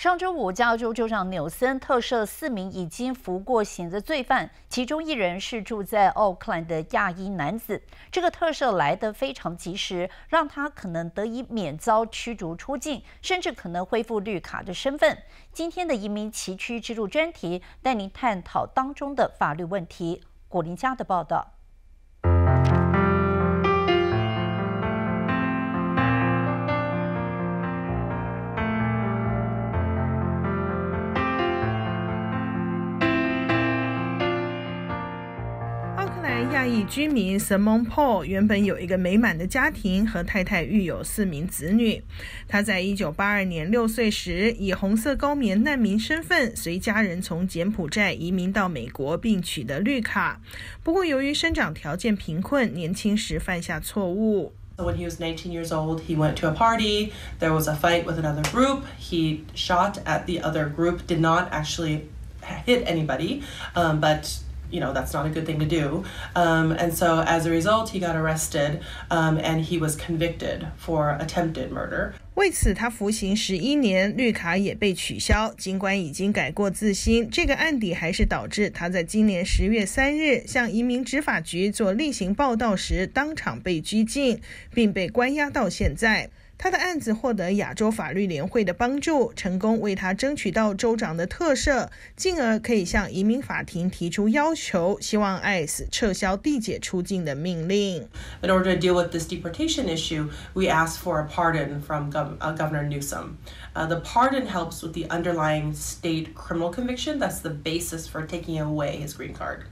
上周五，加州州长纽森特赦四名已经服过刑的罪犯，其中一人是住在奥克兰的亚裔男子。这个特赦来得非常及时，让他可能得以免遭驱逐出境，甚至可能恢复绿卡的身份。今天的移民崎岖之路专题带您探讨当中的法律问题。古林家的报道。亚裔居民 Simon Paul 原本有一个美满的家庭，和太太育有四名子女。他在一九八二年六岁时，以红色高棉难民身份随家人从柬埔寨移民到美国，并取得绿卡。不过，由于生长条件贫困，年轻时犯下错误。When he was 19 years old, he went to a party. There was a fight with another group. He shot at the other group. Did not actually hit anybody, um, but you know that's not a good thing to do um, and so as a result he got arrested um, and he was convicted for attempted murder 为此他服刑十一年绿卡也被取消尽管已经改过自新这个案底还是导致他在今年十月三日向移民执法局做例行报道时当场被拘禁并被关押到现在他的案子获得亚洲法律联会的帮助，成功为他争取到州长的特赦，进而可以向移民法庭提出要求，希望 ICE 撤销递解出境的命令。In order to deal with this deportation issue, we asked for a pardon from Governor Newsom. The pardon helps with the underlying state criminal conviction. That's the basis for taking away his green card.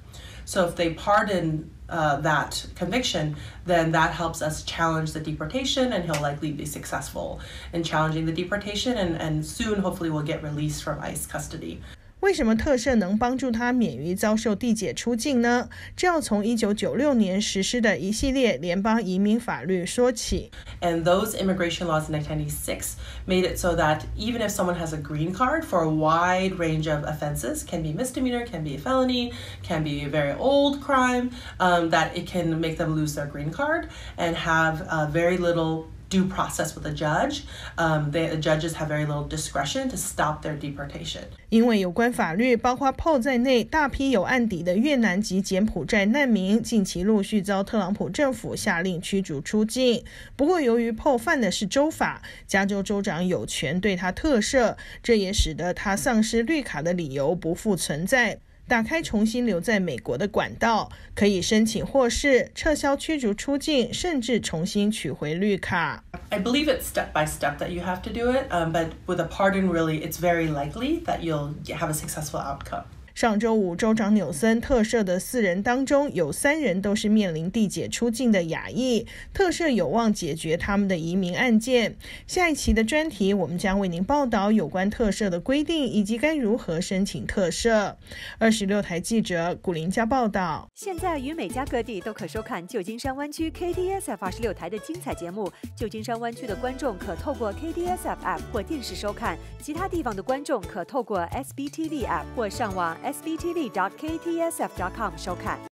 So if they pardon uh, that conviction, then that helps us challenge the deportation, and he'll likely be successful in challenging the deportation, and, and soon, hopefully, will get released from ICE custody. 为什么特赦能帮助他免于遭受递解出境呢？这要从1996年实施的一系列联邦移民法律说起。And those immigration laws in 1996 made it so that even if someone has a green card for a wide range of offenses, can be misdemeanor, can be a felony, can be a very old crime, um, that it can make them lose their green card and have uh, very little due process with a judge. Um, the judges have very little discretion to stop their deportation. 因为有关法律，包括 PO 在内，大批有案底的越南及柬埔寨难民，近期陆续遭特朗普政府下令驱逐出境。不过，由于 PO 犯的是州法，加州州长有权对他特赦，这也使得他丧失绿卡的理由不复存在。打开重新留在美国的管道，可以申请获释、撤销驱逐出境，甚至重新取回绿卡。I believe it's step by step that you have to do it, um, but with a pardon, really, it's very likely that you'll have a successful outcome. 上周五，州长纽森特赦的四人当中，有三人都是面临递解出境的亚裔，特赦有望解决他们的移民案件。下一期的专题，我们将为您报道有关特赦的规定以及该如何申请特赦。二十六台记者古林家报道。现在与美加各地都可收看旧金山湾区 KDSF 二十六台的精彩节目。旧金山湾区的观众可透过 KDSF App 或电视收看，其他地方的观众可透过 SBTV App 或上网。sbtv.ktsf.com 收看。